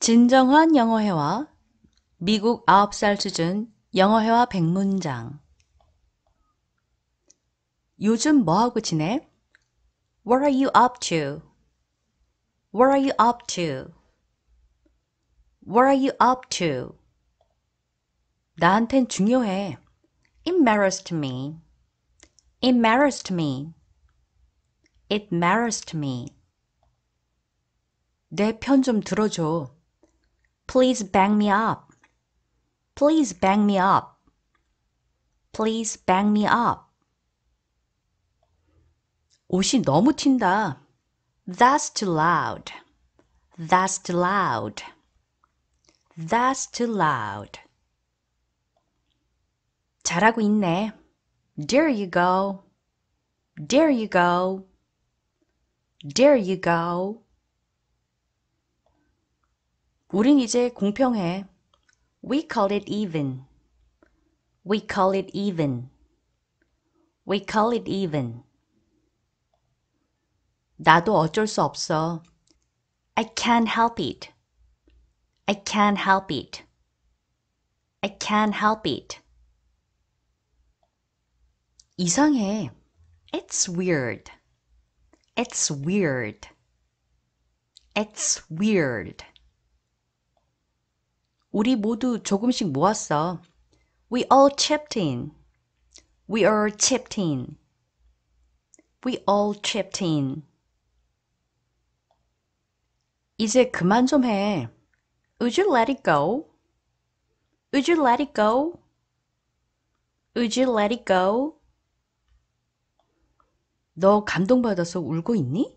진정한 영어회화 미국 9살 수준 영어회화 100문장 요즘 뭐하고 지내? What are you up to? What are you up to? What are you up to? 나한텐 중요해. It matters to me. It matters to me. It matters to me. 내 편 좀 들어줘. Please back me up. Please back me up. Please back me up. 옷이 너무 튄다. That's too loud. That's too loud. That's too loud. 잘하고 있네. There you go. There you go. There you go. 우린 이제 공평해. We call it even. We call it even. We call it even. 나도 어쩔 수 없어. I can't help it. I can't help it. I can't help it. 이상해. It's weird. It's weird. It's weird. 우리 모두 조금씩 모았어. We all chipped in. We all chipped in. We all chipped in. 이제 그만 좀 해. Would you let it go? Would you let it go? Would you let it go? 너 감동받아서 울고 있니?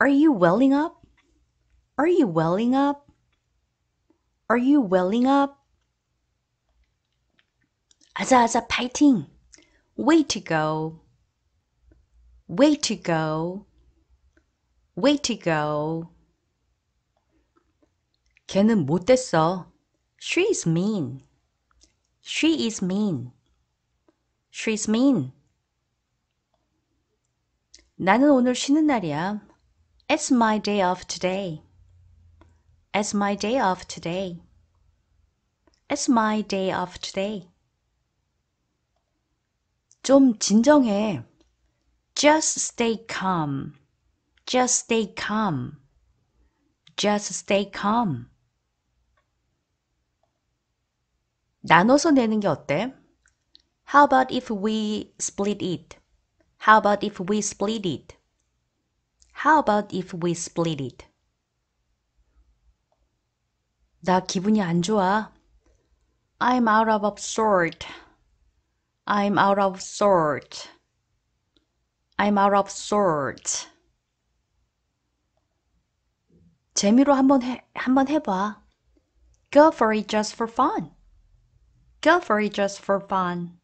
Are you welling up? Are you welling up? Are you welling up? 아자아자 파이팅! Way to go. Way to go. Way to go. 걔는 못됐어. She is mean. She is mean. She's mean. 나는 오늘 쉬는 날이야. It's my day off today. It's my day off today. It's my day off today. 좀 진정해. Just stay calm. Just stay calm. Just stay calm. 나눠서 내는 게 어때? How about if we split it? How about if we split it? How about if we split it? 나 기분이 안 좋아. I'm out of sort. I'm out of sort. I'm out of sort. 재미로 한번 해, 한번 해봐. Go for it just for fun. Go for it just for fun.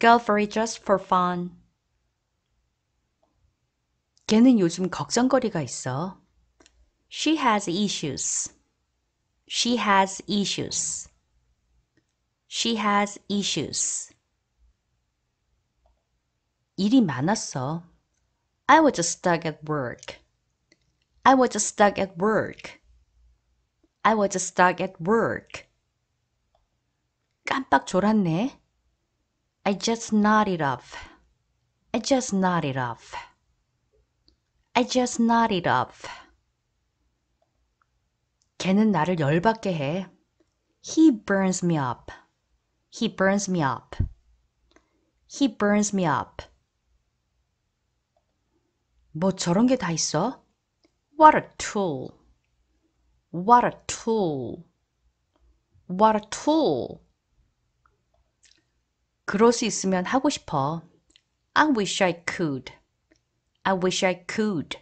Go for it just for fun. 걔는 요즘 걱정거리가 있어. She has issues. She has issues. She has issues. 일이 많았어. I was stuck at work. I was stuck at work. I was stuck at work. 깜빡 졸았네. I just nodded off. I just nodded off. I just nodded off. 걔는 나를 열받게 해. He burns me up. He burns me up. He burns me up. 뭐 저런 게 다 있어? What a tool. What a tool. What a tool. 그럴 수 있으면 하고 싶어. I wish I could. I wish I could.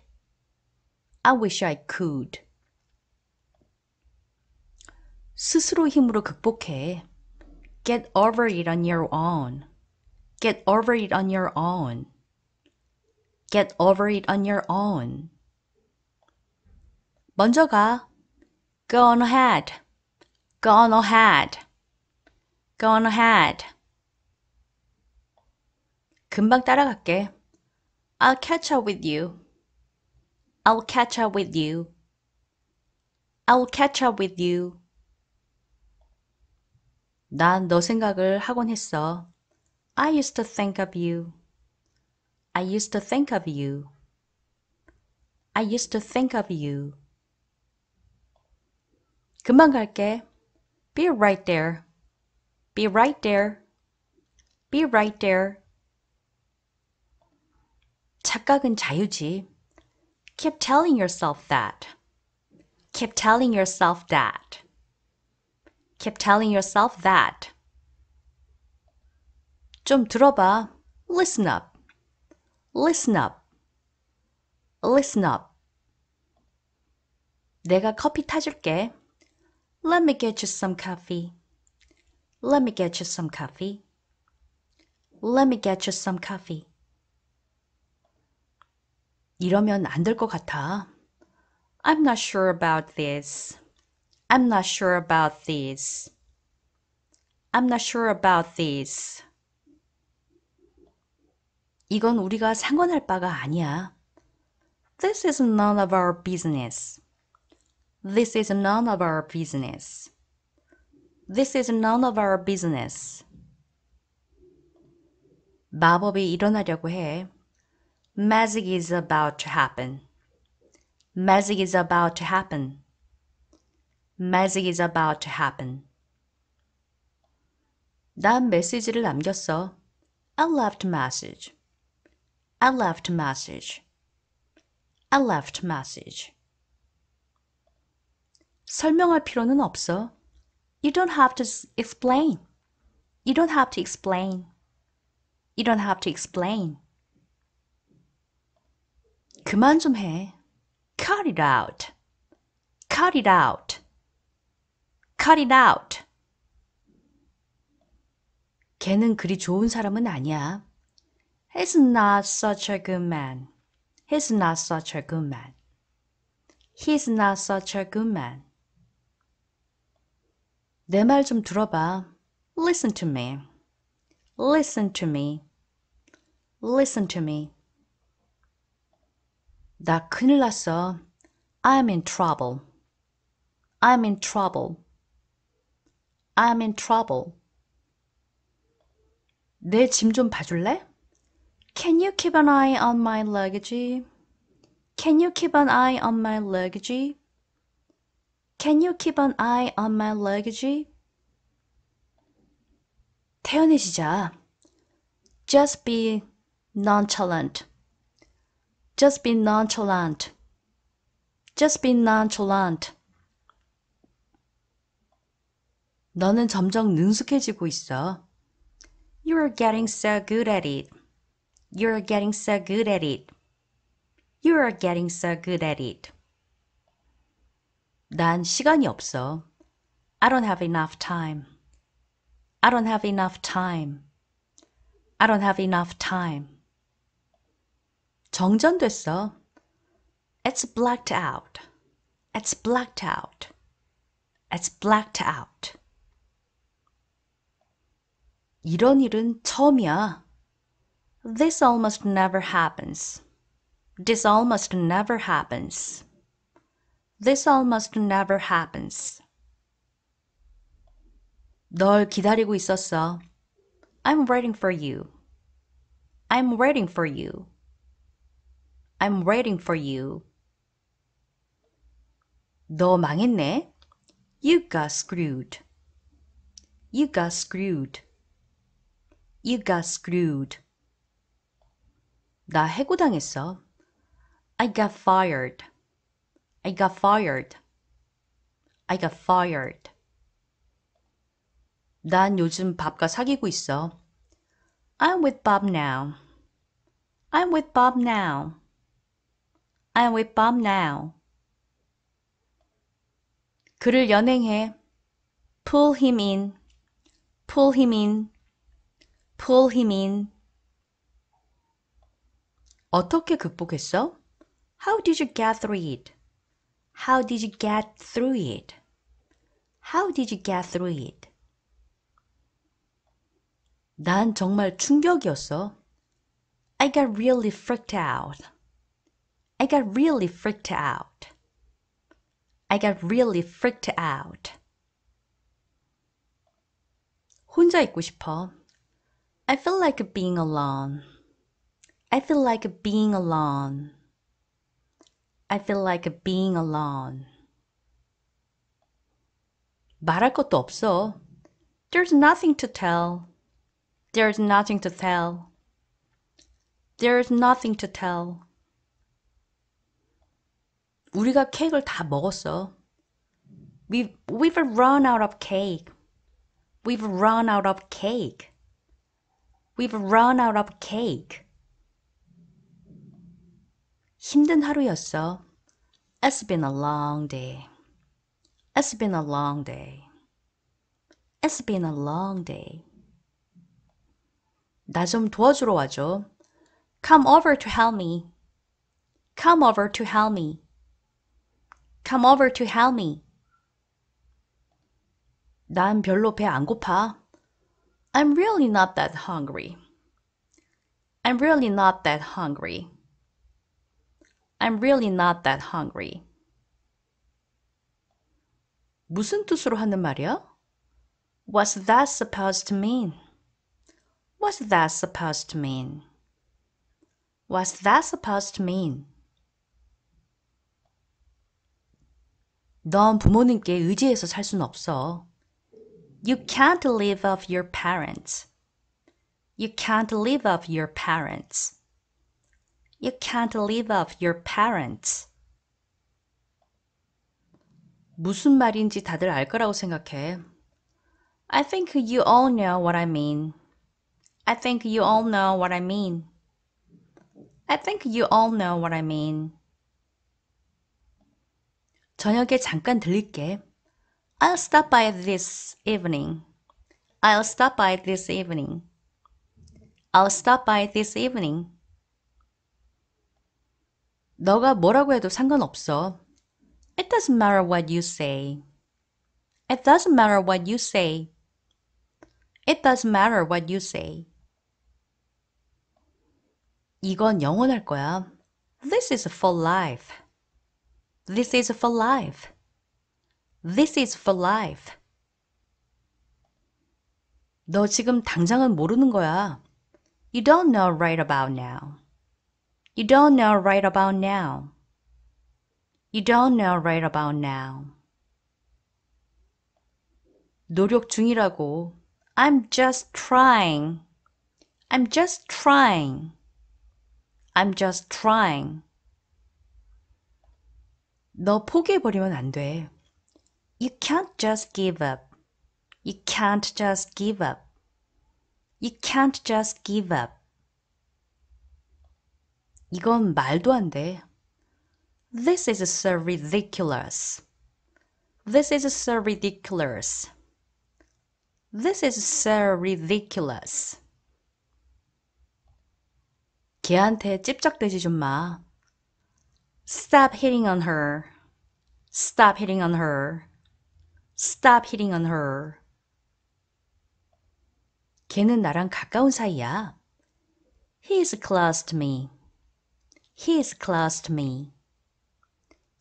I wish I could. 스스로 힘으로 극복해. Get over it on your own. Get over it on your own. Get over it on your own. 먼저 가. Go on ahead. Go on ahead. Go on ahead. 금방 따라갈게. I'll catch up with you. I'll catch up with you. I'll catch up with you. 난 너 생각을 하곤 했어. I used to think of you. I used to think of you. I used to think of you. 금방 갈게. Be right there. Be right there. Be right there. 착각은 자유지. Keep telling yourself that. Keep telling yourself that. Keep telling yourself that. 좀 들어봐. Listen up. Listen up. Listen up. 내가 커피 타줄게. Let me get you some coffee. Let me get you some coffee. Let me get you some coffee. 이러면 안 될 것 같아. I'm not sure about this. I'm not sure about this. I'm not sure about this. 이건 우리가 상관할 바가 아니야. This is none of our business. This is none of our business. This is none of our business. 마법이 일어나려고 해. Magic is about to happen. Magic is about to happen. Magic is about to happen. 난 메시지를 남겼어. I left message. I left message. I left message. 설명할 필요는 없어. You don't have to explain. You don't have to explain. You don't have to explain. 그만 좀 해. Cut it out. Cut it out. Cut it out. 걔는 그리 좋은 사람은 아니야. He's not such a good man. He's not such a good man. He's not such a good man. 내 말 좀 들어봐. Listen to me. Listen to me. Listen to me. 나 큰일 났어. I'm in trouble. I'm in trouble. I'm in trouble. 내 짐 좀 봐줄래? Can you keep an eye on my luggage? Can you keep an eye on my luggage? Can you keep an eye on my luggage? 태연해지자. Just be nonchalant. Just be nonchalant. Just be nonchalant. 너는 점점 능숙해지고 있어. You're getting so good at it. You're getting so good at it. You're getting so good at it. 난 시간이 없어. I don't have enough time. I don't have enough time. I don't have enough time. 정전됐어. It's blacked out. It's blacked out. It's blacked out. 이런 일은 처음이야. This almost never happens. This almost never happens. This almost never happens. 널 기다리고 있었어. I'm waiting for you. I'm waiting for you. I'm waiting for you. 너 망했네. You got screwed. You got screwed. You got screwed. 나 해고당했어. I got fired. I got fired. I got fired. 난 요즘 밥과 사귀고 있어. I'm with Bob now. I'm with Bob now. I'm with Bob now. 그를 연행해. Pull him in. Pull him in. Pull him in. 어떻게 극복했어? How did you get through it? How did you get through it? How did you get through it? 난 정말 충격이었어. I got really freaked out. I got really freaked out. I got really freaked out. 혼자 있고 싶어. I feel like being alone. I feel like being alone. I feel like being alone. 말할 것도 없어. There's nothing to tell. There's nothing to tell. There's nothing to tell. 우리가 케이크를 다 먹었어. We've, we've run out of cake. We've run out of cake. We've run out of cake. 힘든 하루였어. It's been a long day. It's been a long day. It's been a long day. 나 좀 도와주러 와줘. Come over to help me. Come over to help me. Come over to help me. 난 별로 배 안 고파. I'm really not that hungry. I'm really not that hungry. I'm really not that hungry. 무슨 뜻으로 하는 말이야? What's that supposed to mean? What's that supposed to mean? What's that supposed to mean? 넌 부모님께 의지해서 살 수는 없어. You can't live off your parents. You can't live off your parents. You can't live off your parents. 무슨 말인지 다들 알 거라고 생각해. I think you all know what I mean. I think you all know what I mean. I think you all know what I mean. 저녁에 잠깐 들릴게. I'll stop by this evening. I'll stop by this evening. I'll stop by this evening. 너가 뭐라고 해도 상관없어. It doesn't matter what you say. It doesn't matter what you say. It doesn't matter what you say. 이건 영원할 거야. This is for life. This is for life. This is for life. 너 지금 당장은 모르는 거야. You don't know right about now. You don't know right about now. You don't know right about now. 노력 중이라고. I'm just trying. I'm just trying. I'm just trying. 너 포기해버리면 안 돼. You can't just give up. You can't just give up. You can't just give up. 이건 말도 안 돼. This is so ridiculous. This is so ridiculous. This is so ridiculous. 걔한테 찝쩍대지 좀 마. Stop hitting on her. Stop hitting on her. Stop hitting on her. 걔는 나랑 가까운 사이야. He is close to me. He is close to me.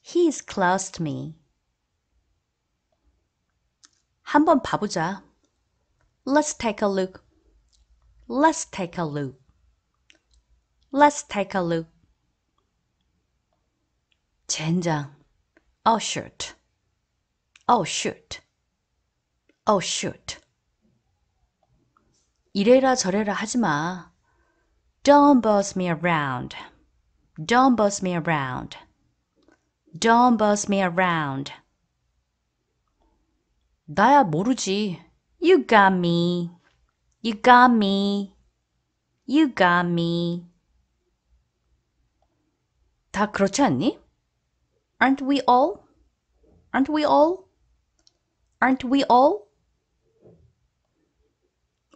He is close to me. 한번 봐보자. Let's take a look. Let's take a look. Let's take a look. 젠장. Oh shoot. Oh shoot. Oh shoot. 이래라 저래라 하지 마. Don't boss me around. Don't boss me around. Don't boss me around. 나야 모르지. You got me. You got me. You got me. 다 그렇지 않니? Aren't we all? Aren't we all? Aren't we all?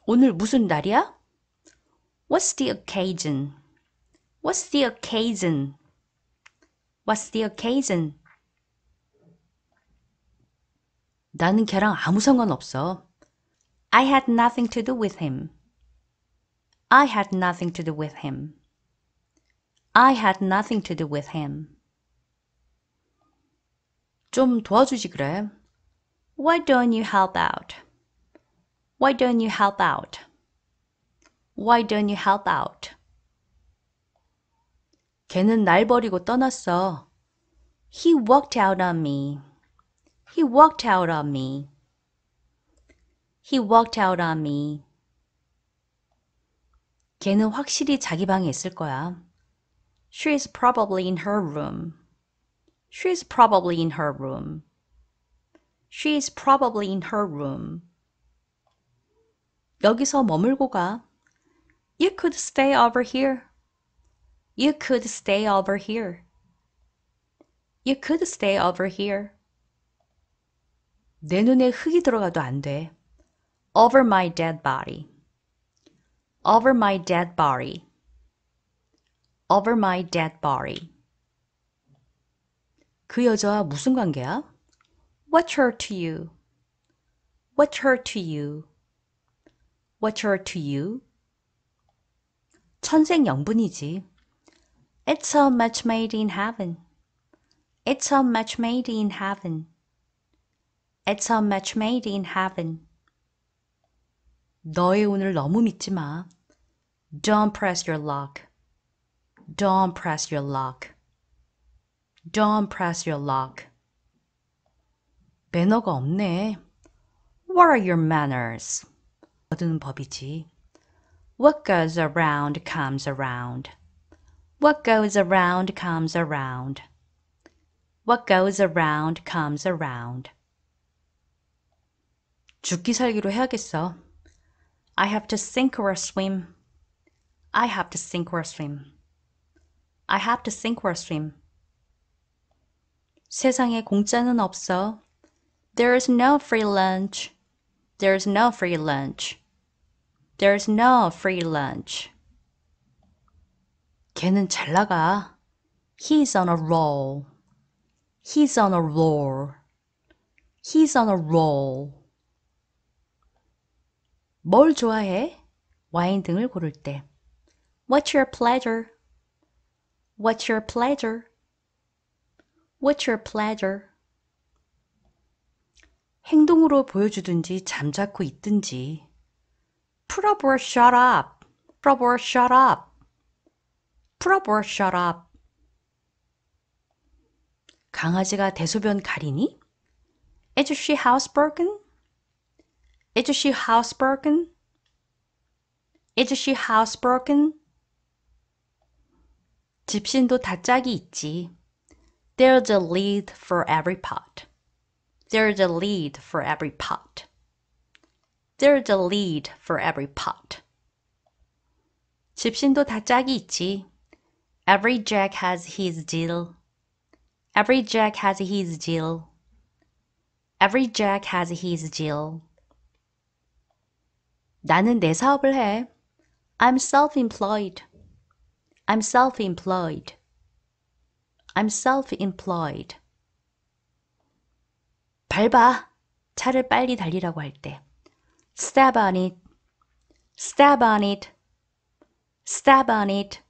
오늘 무슨 날이야? What's the occasion? What's the occasion? What's the occasion? 나는 걔랑 아무 상관없어. I had nothing to do with him. I had nothing to do with him. I had nothing to do with him. 좀 도와주지 그래. Why don't you help out? Why don't you help out? Why don't you help out? 걔는 날 버리고 떠났어. He walked out on me. He walked out on me. He walked out on me. 걔는 확실히 자기 방에 있을 거야. She is probably in her room. She is probably in her room. She is probably in her room. 여기서 머물고 가. You could stay over here. You could stay over here. You could stay over here. 내 눈에 흙이 들어가도 안 돼. Over my dead body. Over my dead body. Over my dead body. 그 여자와 무슨 관계야? What's her to you? What's her to you? What's her to you? 천생연분이지. It's a match made in heaven. It's a match made in heaven. It's a match made in heaven. 너의 운을 너무 믿지 마. Don't press your luck. Don't press your luck. Don't press your luck. 매너가 없네. What are your manners? 얻는 법이지. What goes around comes around. What goes around comes around. What goes around comes around. 죽기 살기로 해야겠어. I have to sink or swim. I have to sink or swim. I have to sink or swim. 세상에 공짜는 없어. There is no free lunch. There is no free lunch. There is no free lunch. 걔는 잘 나가. He's on a roll. He's on a roll. He's on a roll. 뭘 좋아해? 와인 등을 고를 때. What's your pleasure? What's your pleasure? What's your pleasure? 행동으로 보여주든지 잠자코 있든지. Put up or shut up. Put up or shut up. Put up or shut up. 강아지가 대소변 가리니? Is she housebroken? Is she housebroken? Is she housebroken? 집신도 다 짝이 있지. There's a lead for every pot. There's a lead for every pot. There's a lead for every pot. 집신도 다 짝이 있지. Every jack has his deal. Every jack has his deal. Every jack has his deal. 나는 내 사업을 해. I'm self-employed. I'm self-employed. I'm self-employed. 밟아. 차를 빨리 달리라고 할 때. Step on it. Step on it. Step on it.